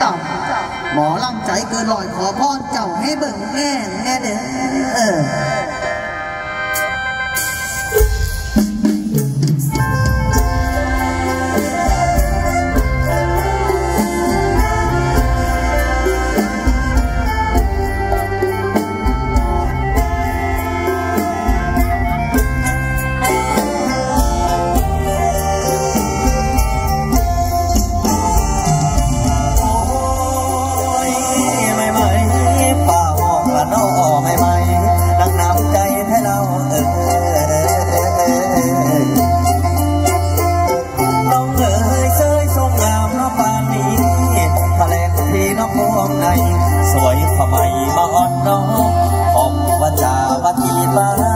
เจ้หมอลำใจเกินลอยขอพรเจ้าให้เบิ่งแง่แง่เด้อ พ่อไม่ไหมนักนาใจให้เราเออน้องเอ๋ยเซยทรงงามรอปานนี้มาแลกพี่น้องพวงใน สวยทำไมมาอ่อนน้องผมวัาจะมาทีบ้าน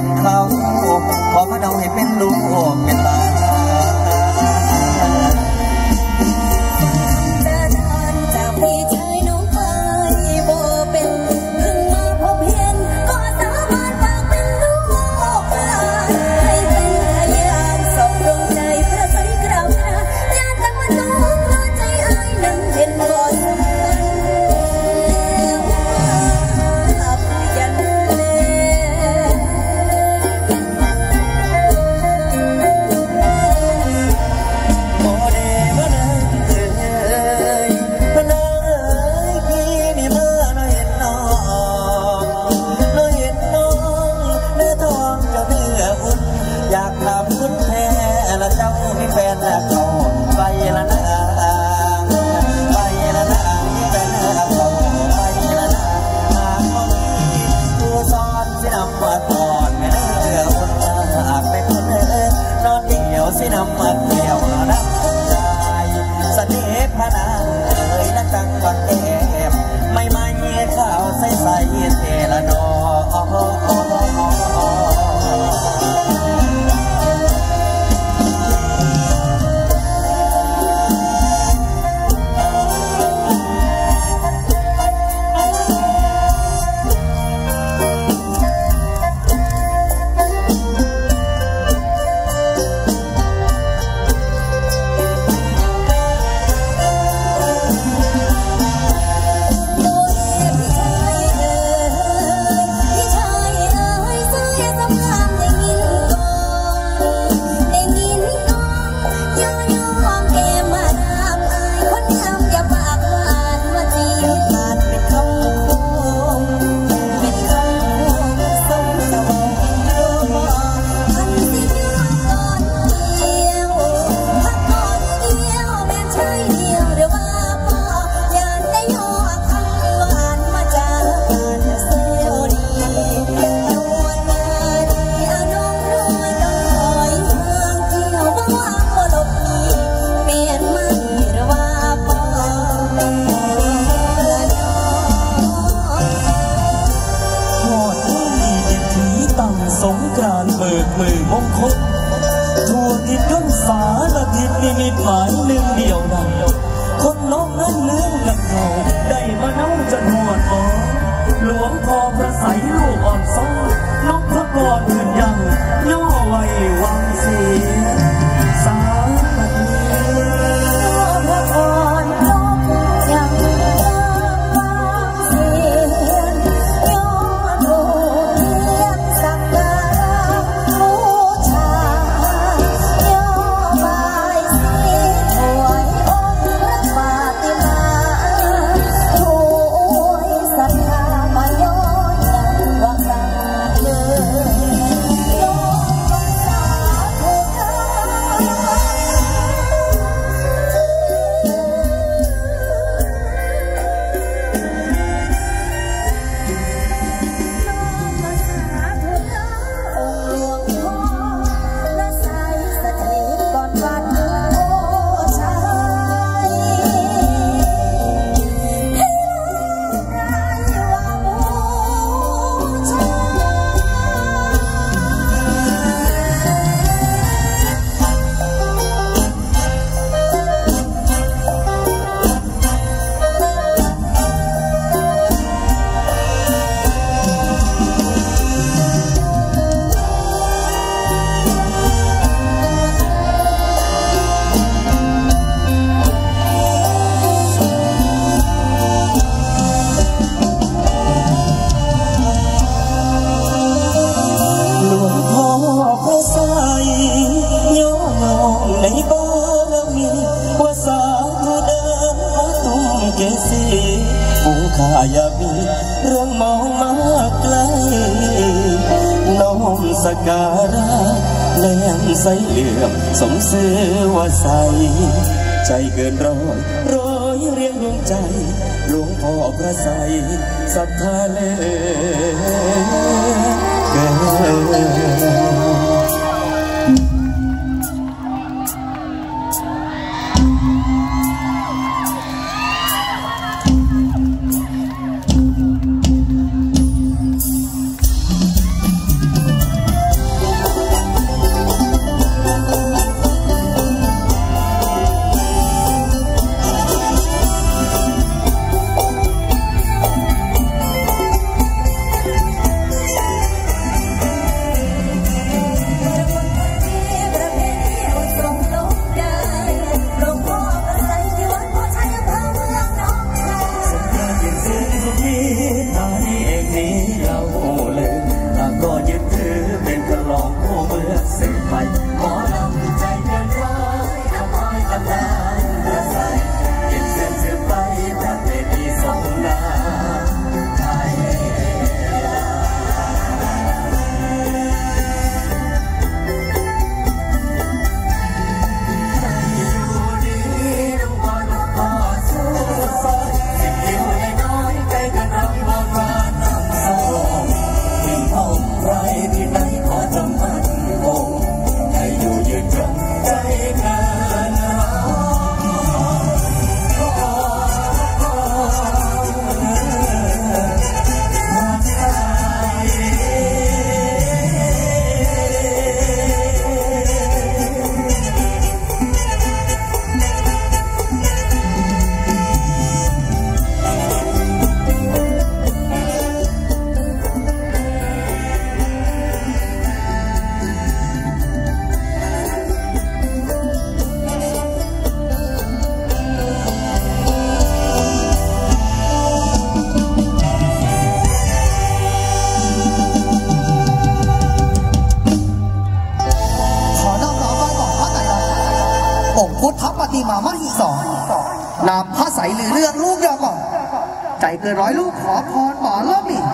นเขาขอพระเดาให้เป็นลูกเป็นายหนึ่งเดียวดังคนน้องนั้นเลื้องกับเขาได้มาเน่าจนหัวทอหลวงพ่อประสัยลูกอ่อนซ้อนน้องพระกรอื่นยังย่อไว้วังเสียสา ข้าอย่ามีเรื่องมองมาไกลน้อมสการะแลมใสเหลื่อมสมซื้อว่าใส ใจเกินร้อยร้อยเรียงดวงใจหลวงพ่อพระใสศรัทธาเลเกินามพระใสหรือเรื่องลูกยอก่อน ใจเกินร้อยลูกขอพรหมอล่อมอีก